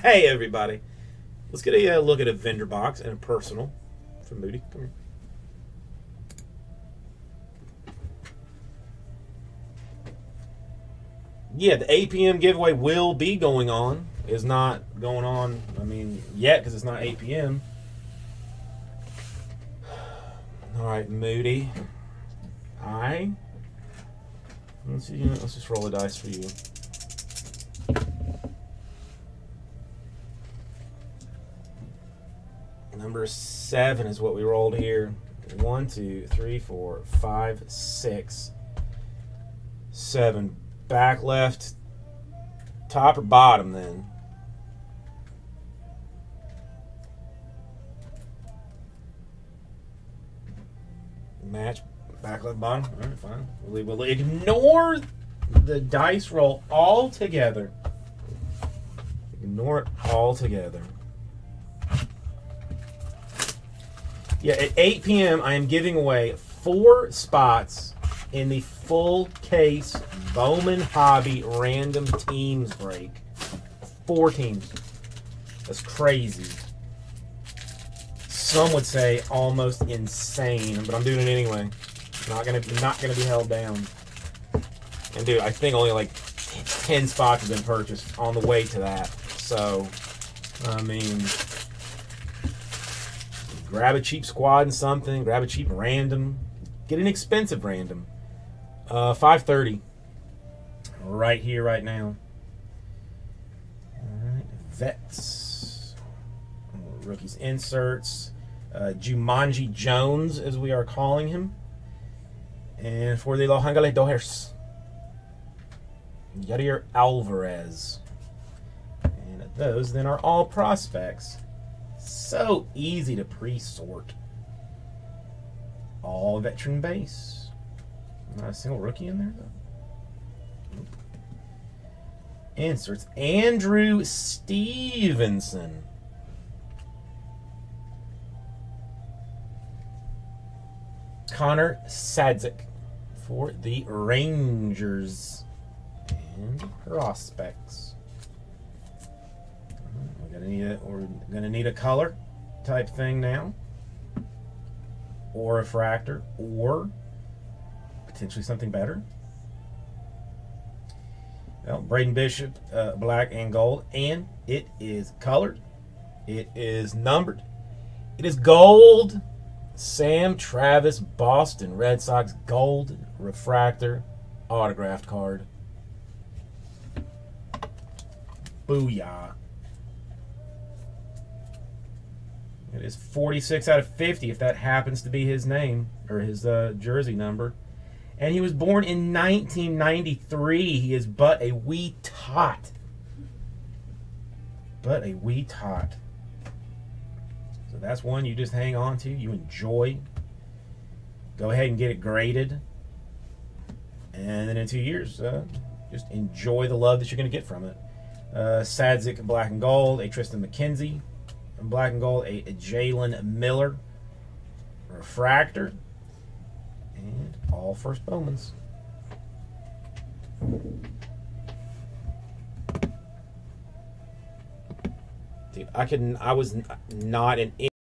hey, everybody. Let's get a uh, look at a vendor box and a personal from Moody. Come here. Yeah, the APM giveaway will be going on. Is not going on, I mean, yet because it's not 8 p.m. All right, Moody. I. Let's see. Let's just roll the dice for you. Number seven is what we rolled here. One, two, three, four, five, six, seven. Back left, top or bottom then? Match back left bottom. All right, fine. We'll, ignore the dice roll altogether. Ignore it altogether. Yeah, at 8 p.m., I am giving away four spots in the full case Bowman Hobby random teams break. Four teams. That's crazy. Some would say almost insane, but I'm doing it anyway. Not gonna not gonna be held down. And dude, I think only like ten spots have been purchased on the way to that. So, I mean, grab a cheap squad and something. Grab a cheap random. Get an expensive random. Uh, five thirty. Right here, right now. All right, vets. Rookies inserts. Uh, Jumanji Jones, as we are calling him. And for the Los Angeles Dodgers, Yadier Alvarez. And those then are all prospects. So easy to pre-sort. All veteran base. Not a single rookie in there though. Inserts Andrew Stevenson. Connor Sadzeck for the Rangers and prospects. We're we're gonna need a color type thing now, or a fractor, or potentially something better. Well, Braden Bishop, uh, black and gold, and it is colored. It is numbered. It is gold. Sam Travis, Boston Red Sox gold refractor autographed card. Booyah. It is 46 out of 50 if that happens to be his name or his uh, jersey number. And he was born in 1993. He is but a wee tot. But a wee tot. So that's one you just hang on to. You enjoy. Go ahead and get it graded. And then in two years, uh, just enjoy the love that you're going to get from it. Uh, Sadzeck Black and Gold, a Triston McKenzie Black and Gold, a, a Jalen Miller Refractor, and all first Bowmans. Dude, I could I was not an